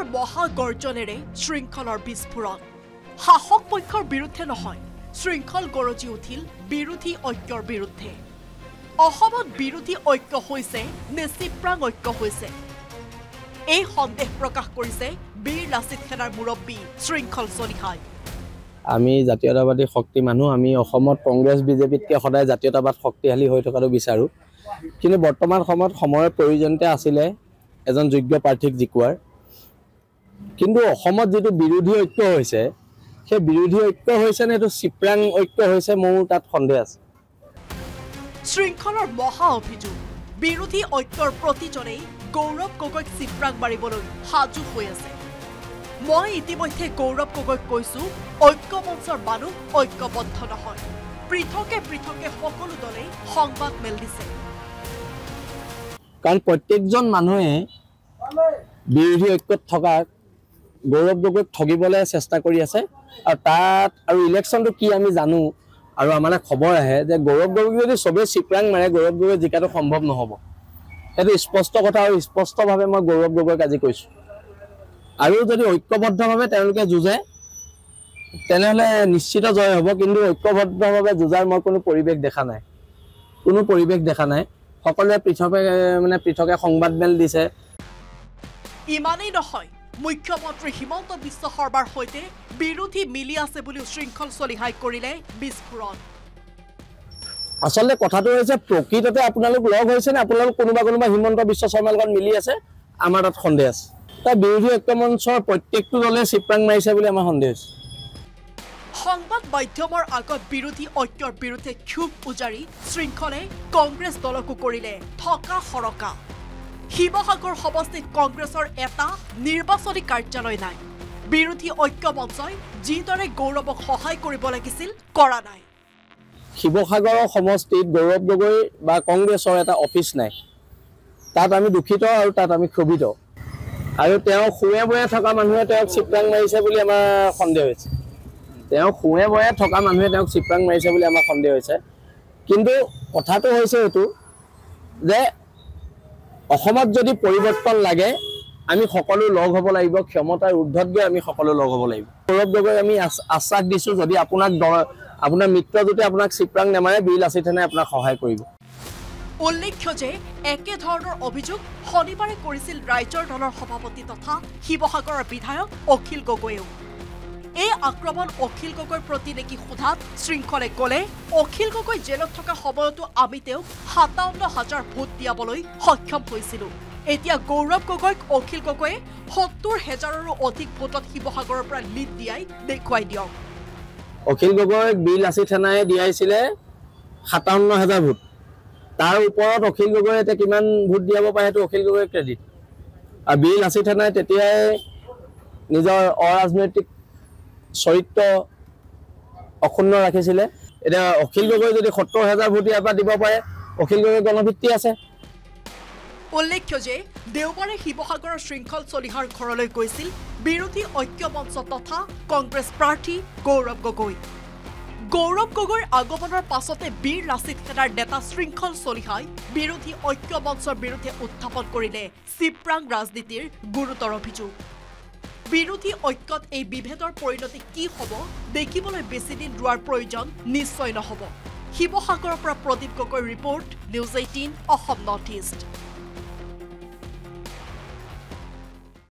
শৃংখলৰ মহাগৰ্জনেৰে শৃংখলৰ বিস্ফোৰণ। শাসক পক্ষৰ বিৰুদ্ধে নহয় শৃংখল গৰজি উঠিল বিৰোধী ঐক্যৰ বিৰুদ্ধে। অসমত বিৰোধী ঐক্য হৈছে নে চিপ্ৰাং ঐক্য হৈছে। এই সন্দেহ প্ৰকাশ কৰিছে বীৰ লাচিত সেনাৰ মুৰব্বী শৃংখল চলিহাই আমি জাতীয়তাবাদী শক্তি মানুহ আমি অসমত কংগ্ৰেছ বিজেপিতকৈ সদায় জাতীয়তাবাদ শক্তিশালী হৈ থকাটো বিচাৰোঁ। কিন্তু বৰ্তমান সময়ত সময়ৰ প্ৰয়োজনীয়তা আছিলে এজন যোগ্য প্ৰাৰ্থীক জিকোৱাৰ। কিন্তু অসমত যিটো বিৰোধী ঐক্য হৈছে সেই বিৰোধী ঐক্য হৈছে নে এইটো চিপ্ৰাং ঐক্য হৈছে মোৰ তাত সন্দেহ আছে। শৃংখলৰ মহা অভিযোগ। বিৰোধী ঐক্যৰ প্ৰতিজনেই গৌৰৱ গগৈক চিপ্ৰাং মাৰিবলৈ সাজু হৈ আছে। মই ইতিমধ্যে গৌৰৱ গগৈক কৈছো ঐক্য মঞ্চৰ মানুহ ঐক্যবদ্ধ নহয়। পৃথকে পৃথকে সকলো দলেই সংবাদ মেল দিছে। কাৰণ প্ৰত্যেকজন মানুহে বিৰোধী ঐক্যত থকা গৌৰৱ গগৈক ঠগিবলৈ চেষ্টা কৰি আছে আৰু তাত আৰু ইলেকশ্যনটো কি আমি জানো আৰু আমালৈ খবৰ আহে যে গৌৰৱ গগৈক যদি চবেই চিপৰাং মাৰে গৌৰৱ গগৈ জিকাটো সম্ভৱ নহ'ব। সেইটো স্পষ্ট কথা আৰু স্পষ্টভাৱে মই গৌৰৱ গগৈক আজি কৈছোঁ। আৰু যদি ঐক্যবদ্ধভাৱে তেওঁলোকে যুঁজে তেনেহ'লে নিশ্চিত জয় হ'ব কিন্তু ঐক্যবদ্ধভাৱে যুঁজাৰ মই কোনো পৰিৱেশ দেখা নাই। কোনো পৰিৱেশ দেখা নাই। সকলোৱে পৃথকে মানে পৃথকে সংবাদ মেল দিছে। ইমানেই নহয়। মুখ্যমন্ত্ৰী হিমন্ত বিশ্ব শৰ্মাৰ সৈতে বিৰোধী মিলি আছে বুলিও শৃংখল চলিহাই কৰিলে বিস্ফোৰণ। আচলতে কথাটো হৈছে প্ৰকৃততে আপোনালোক লগ হৈছে নে আপোনালোক কোনোবা কোনোবা হিমন্ত বিশ্ব শৰ্মাৰ লগত মিলি আছে? আমাৰ তাত সন্দেহ আছে। তাৰ বিৰোধী ঐক্য মঞ্চৰ প্ৰত্যেকটো দলে চিপৰাং মাৰিছে বুলি আমাৰ সন্দেহ হৈছে। সংবাদ মাধ্যমৰ আগত বিৰোধী ঐক্যৰ বিৰুদ্ধে ক্ষোভ উজাৰি শৃংখলে কংগ্ৰেছ দলকো কৰিলে থকা সৰকা। শিৱসাগৰ সমষ্টিত কংগ্ৰেছৰ এটা নিৰ্বাচনী কাৰ্যালয় নাই। বিৰোধী ঐক্য মঞ্চই যিদৰে গৌৰৱক সহায় কৰিব লাগিছিল কৰা নাই। শিৱসাগৰৰ সমষ্টিত গৌৰৱ গগৈ বা কংগ্ৰেছৰ এটা অফিচ নাই। তাত আমি দুখিত আৰু তাত আমি ক্ষোভিত। আৰু তেওঁ শুৱে বয়ে থকা মানুহে তেওঁক চিপৰাং মাৰিছে বুলি আমাৰ সন্দেহ হৈছে। তেওঁ শুৱে বয়ে থকা মানুহে তেওঁক চিপৰাং মাৰিছে বুলি আমাৰ সন্দেহ হৈছে। কিন্তু কথাটো হৈছে এইটো যে অসমত যদি পৰিৱৰ্তন লাগে আমি সকলো লগ হ'ব লাগিব ক্ষমতাৰ ঊৰ্ধত গৈ আমি সকলো লগ হ'ব লাগিব। গৌৰৱ গগৈ আমি আশ্বাস দিছোঁ যদি আপোনাক আপোনাৰ মিত্ৰ যদি আপোনাক চিপৰাং নেমাৰে বীৰ লাচিত সেনাই আপোনাক সহায় কৰিব। উল্লেখ্য যে একেধৰণৰ অভিযোগ শনিবাৰে কৰিছিল ৰাইজৰ দলৰ সভাপতি তথা শিৱসাগৰৰ বিধায়ক অখিল গগৈয়েও। এই আক্ৰমণ অখিল গগৈৰ প্ৰতি নেকি সোধাত শৃংখলে ক'লে অখিল গগৈ জেলত থকা সময়তো আমি তেওঁক সাতাৱন্ন হাজাৰ ভোট দিয়াবলৈ সক্ষম হৈছিলো। এতিয়া গৌৰৱ গগৈক অখিল গগৈয়ে সত্তৰ হেজাৰৰো অধিক ভোটত শিৱসাগৰৰ পৰা লিড দিয়াই দেখুৱাই দিয়ক। অখিল গগৈক বীৰ লাচিত সেনাই দিয়াইছিলে সাতাৱন্ন হাজাৰ ভোট। তাৰ ওপৰত অখিল গগৈয়ে এতিয়া কিমান ভোট দিয়াব পাৰে সেইটো অখিল গগৈৰ ক্ৰেডিট আৰু বীৰ লাচিত সেনাই তেতিয়াই নিজৰ অৰাজনৈতিক চৰিত্ৰ অক্ষুণ্ণ ৰাখিছিলে। এতিয়া অখিল গগৈ যদি সত্তৰ হাজাৰ ভোট ইয়াৰ পৰা দিব পাৰে অখিল গগৈ গণভিত্তি আছে। উল্লেখ্য যে দেওবাৰে শিৱসাগৰৰ শৃংখল চলিহাৰ ঘৰলৈ গৈছিল বিৰোধী ঐক্য মঞ্চ তথা কংগ্ৰেছ প্ৰাৰ্থী গৌৰৱ গগৈ। গৌৰৱ গগৈৰ আগমনৰ পাছতে বীৰ লাচিত সেনাৰ নেতা শৃংখল চলিহাই বিৰোধী ঐক্য মঞ্চৰ বিৰুদ্ধে উত্থাপন কৰিলে চিপ্ৰাং ৰাজনীতিৰ গুৰুতৰ অভিযোগ। বিৰোধী ঐক্যত এই বিভেদৰ পৰিণতি কি হ'ব দেখিবলৈ বেছিদিন ৰোৱাৰ প্ৰয়োজন নিশ্চয় নহ'ব। শিৱসাগৰৰ পৰা প্ৰদীপ গগৈৰ report news eighteen Assam north east.